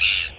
Yeah.